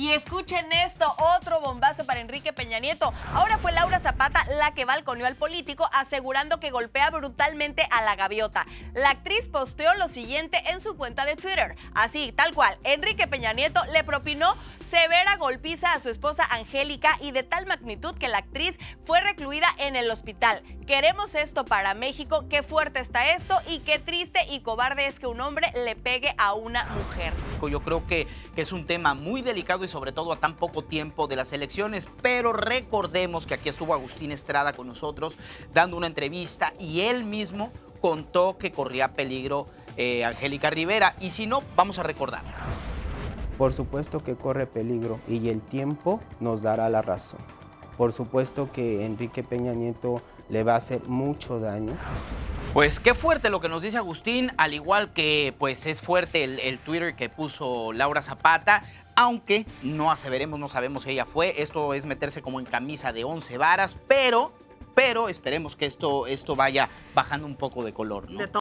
Y escuchen esto, otro bombazo para Enrique Peña Nieto. Ahora fue Laura Zapata la que balconeó al político asegurando que golpea brutalmente a la gaviota. La actriz posteó lo siguiente en su cuenta de Twitter. Así, tal cual, Enrique Peña Nieto le propinó severa golpiza a su esposa Angélica y de tal magnitud que la actriz fue recluida en el hospital. Queremos esto para México, qué fuerte está esto y qué triste y cobarde es que un hombre le pegue a una mujer. Yo creo que, es un tema muy delicado y sobre todo a tan poco tiempo de las elecciones, pero recordemos que aquí estuvo Agustín Estrada con nosotros dando una entrevista y él mismo contó que corría peligro eh, Angélica Rivera y si no, vamos a recordar. Por supuesto que corre peligro y el tiempo nos dará la razón. Por supuesto que Enrique Peña Nieto le va a hacer mucho daño. Pues qué fuerte lo que nos dice Agustín, al igual que pues es fuerte el, el, Twitter que puso Laura Zapata, aunque no aseveremos, no sabemos si ella fue, esto es meterse como en camisa de 11 varas, pero, pero esperemos que esto, esto vaya bajando un poco de color, ¿no?